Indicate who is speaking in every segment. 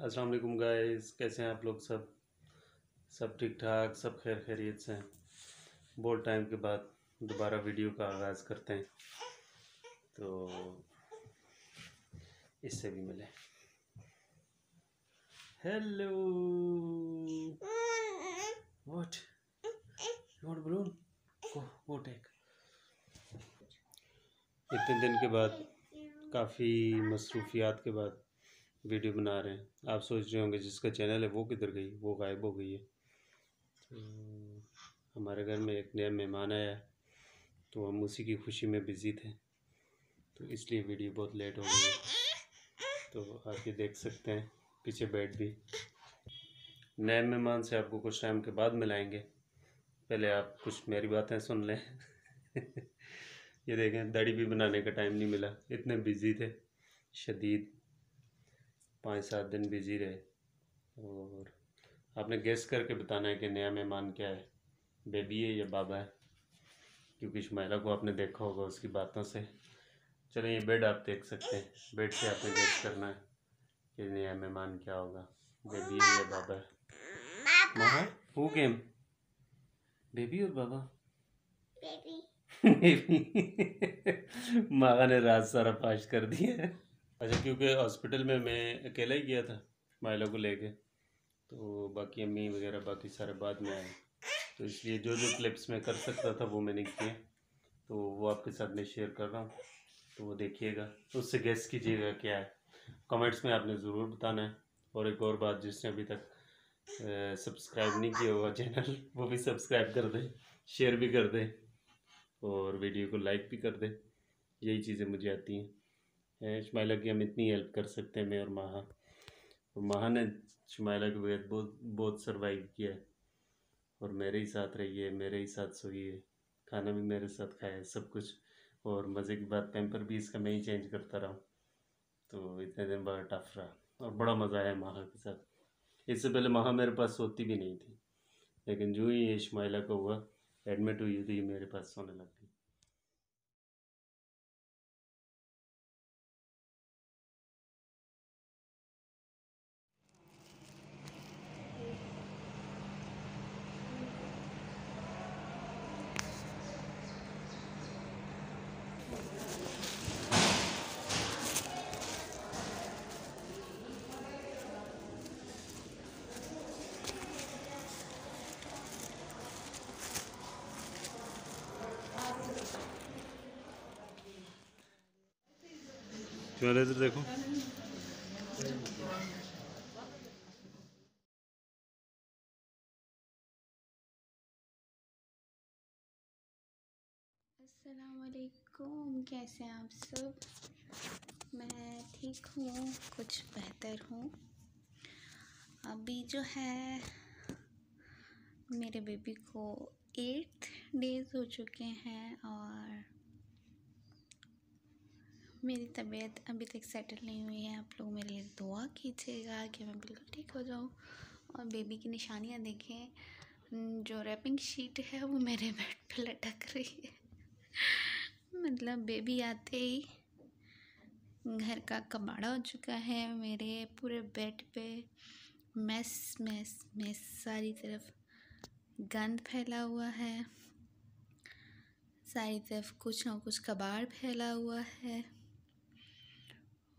Speaker 1: अस्सलाम वालेकुम गाइस कैसे हैं आप लोग सब? सब ठीक ठाक, सब खैर खैरियत से हैं। बहुत टाइम के बाद दोबारा वीडियो का आगाज़ करते हैं। तो इससे भी मिले। Hello what want balloon go take इतने दिन के बाद, काफ़ी मसरूफियात के बाद वीडियो बना रहे हैं। आप सोच रहे होंगे, जिसका चैनल है, वो किधर गई? वो गायब हो गई है। तो हमारे घर में एक नया मेहमान आया तो हम उसी की खुशी में बिज़ी थे। तो इसलिए वीडियो बहुत लेट हो गई तो आप ये देख सकते हैं, पीछे बैठ भी। नए मेहमान से आपको कुछ टाइम के बाद मिलाएँगे। पहले आप कुछ मेरी बातें सुन लें। ये देखें दाढ़ी भी बनाने का टाइम नहीं मिला। इतने बिज़ी थे। शदीद पाँच सात दिन बिज़ी रहे। और आपने गेस करके बताना है कि नया मेहमान क्या है? बेबी है या बाबा है? क्योंकि शुमाइला को आपने देखा होगा उसकी बातों से। चलें ये बेड आप देख सकते हैं। बेड से आपने गेस करना है कि नया मेहमान क्या होगा। बेबी है या बाबा है? महा हु केम बेबी और बाबा? बेबी। माँ ने रात सारा फाश कर दिया अच्छा क्योंकि हॉस्पिटल में मैं अकेला ही गया था माइला को लेके। तो बाकी अम्मी वगैरह, बाकी सारे बाद में आए। तो इसलिए जो जो क्लिप्स मैं कर सकता था, वो मैंने किए। तो वो आपके साथ मैं शेयर कर रहा हूँ। तो वो देखिएगा। तो उससे गेस कीजिएगा क्या है। कमेंट्स में आपने ज़रूर बताना है। और एक और बात, जिसने अभी तक सब्सक्राइब नहीं किया हुआ चैनल वो भी सब्सक्राइब कर दे शेयर भी कर दे। और वीडियो को लाइक भी कर दे। यही चीज़ें मुझे आती हैं। शुमाइला की हम इतनी हेल्प कर सकते हैं, मैं और माहा और माहा ने शुमाइला के बगैर बहुत बहुत सर्वाइव किया है। और मेरे ही साथ रही है मेरे ही साथ है खाना भी मेरे साथ खाया है सब कुछ। और मज़े की बात पैम्पर भी इसका मैं ही चेंज करता रहा तो इतने दिन बड़ा टफ रहा। और बड़ा मज़ा आया माहा के साथ। इससे पहले माहा मेरे पास सोती भी नहीं थी। लेकिन जो ही ये शुमाइला का हुआ एडमिट हुई तो ये मेरे पास सोने लग गई। तुम्हारे इधर देखो।
Speaker 2: असलकुम कैसे हैं आप सब? मैं ठीक हूँ, कुछ बेहतर हूँ। अभी जो है, मेरे बेबी को एट डेज़ हो चुके हैं और मेरी तबीयत अभी तक सेटल नहीं हुई है। आप लोग मेरे लिए दुआ कीजिएगा कि मैं बिल्कुल ठीक हो जाऊँ और बेबी की निशानियाँ देखें। जो रैपिंग शीट है, वो मेरे बेड पे लटक रही है। मतलब बेबी आते ही घर का कबाड़ा हो चुका है। मेरे पूरे बेड पे मैस मैस मैस, सारी तरफ़ गंद फैला हुआ है। सारी तरफ़ कुछ ना कुछ कबाड़ फैला हुआ है।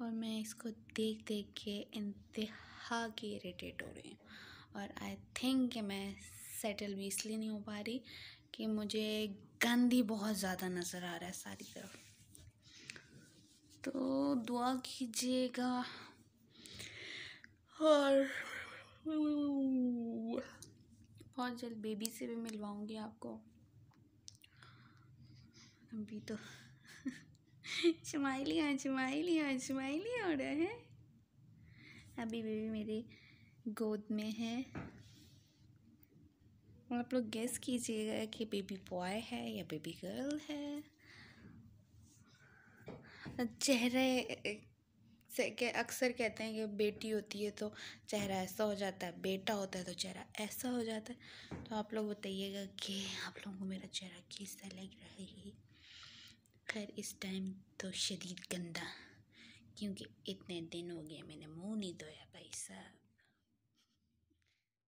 Speaker 2: और मैं इसको देख देख के इंतहा की इरीटेट हो रही हूँ। और आई थिंक कि मैं सेटल भी इसलिए नहीं हो पा रही कि मुझे गंदी बहुत ज़्यादा नज़र आ रहा है सारी तरफ़। तो दुआ कीजिएगा। और बहुत जल्द बेबी से भी मिलवाऊँगी आपको। अभी तो स्माइली हो रहा है। अभी बेबी मेरी गोद में है। आप लोग गेस कीजिएगा कि बेबी बॉय है या बेबी गर्ल है। चेहरे, से के अक्सर कहते हैं कि बेटी होती है तो चेहरा ऐसा हो जाता है, बेटा होता है तो चेहरा ऐसा हो जाता है। तो आप लोग बताइएगा कि आप लोगों को मेरा चेहरा कैसा लग रहा है? खैर, इस टाइम तो शरीर गंदा, क्योंकि इतने दिन हो गए, मैंने मुँह नहीं धोया भाई साहब।